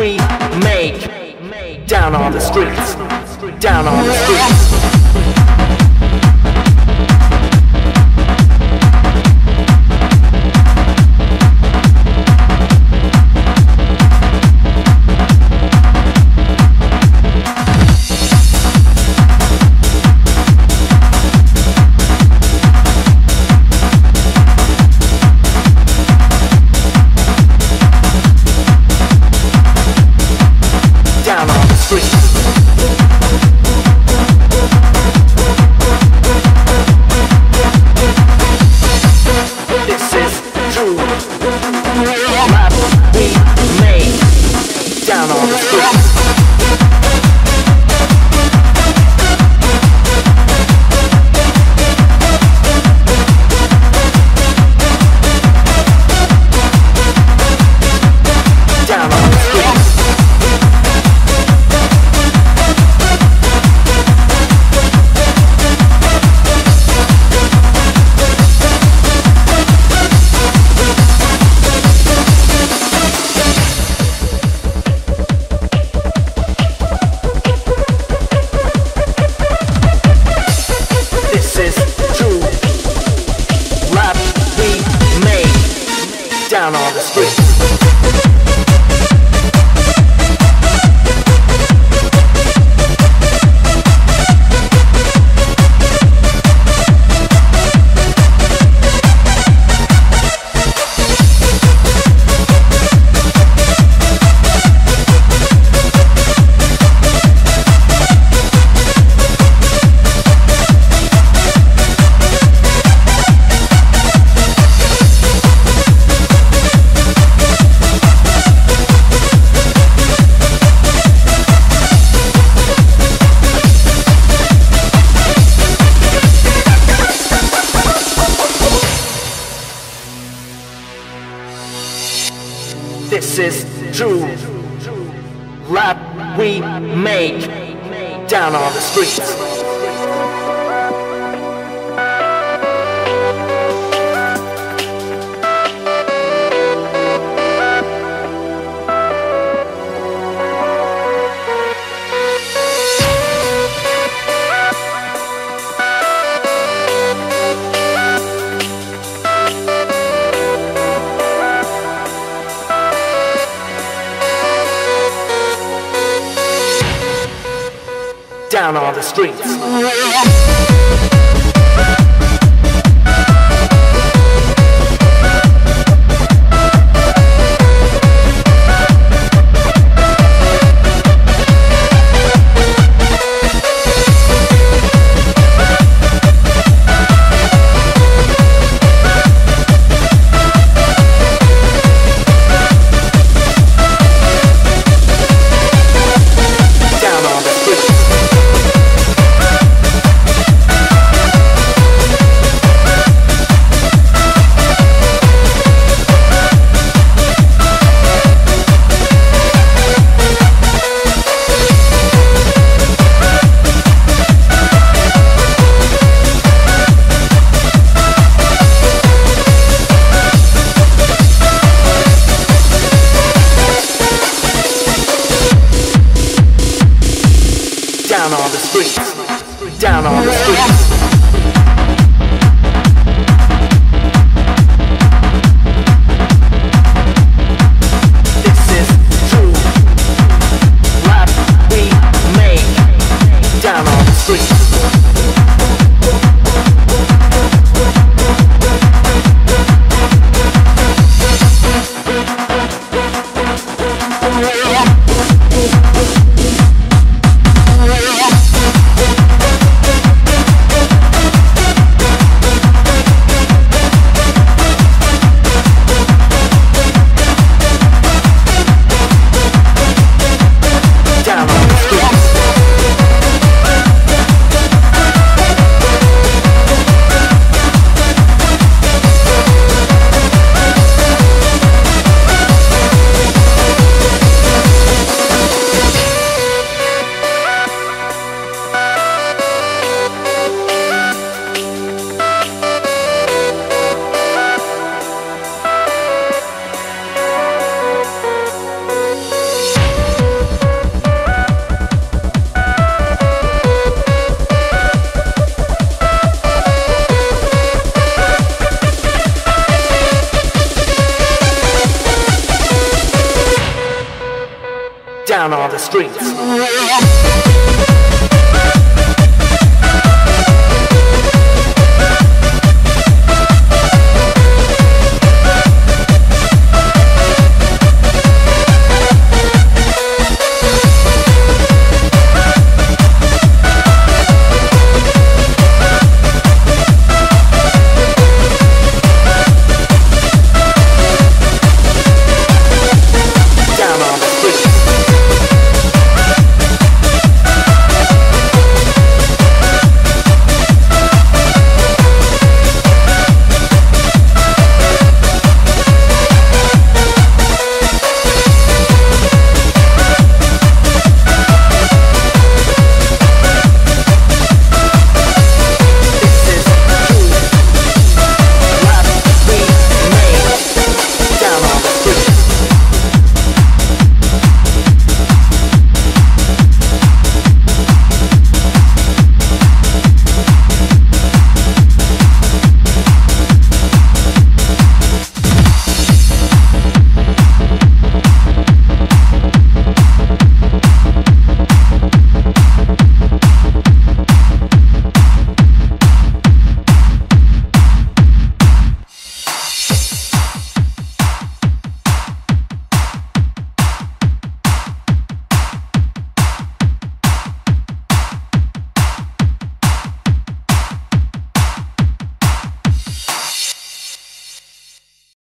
we make down on the streets, down on the streets. Down Down on the streets. Is true rap we make. Down on the streets. Down on the streets. Down on the streets. Down on the streets. strength.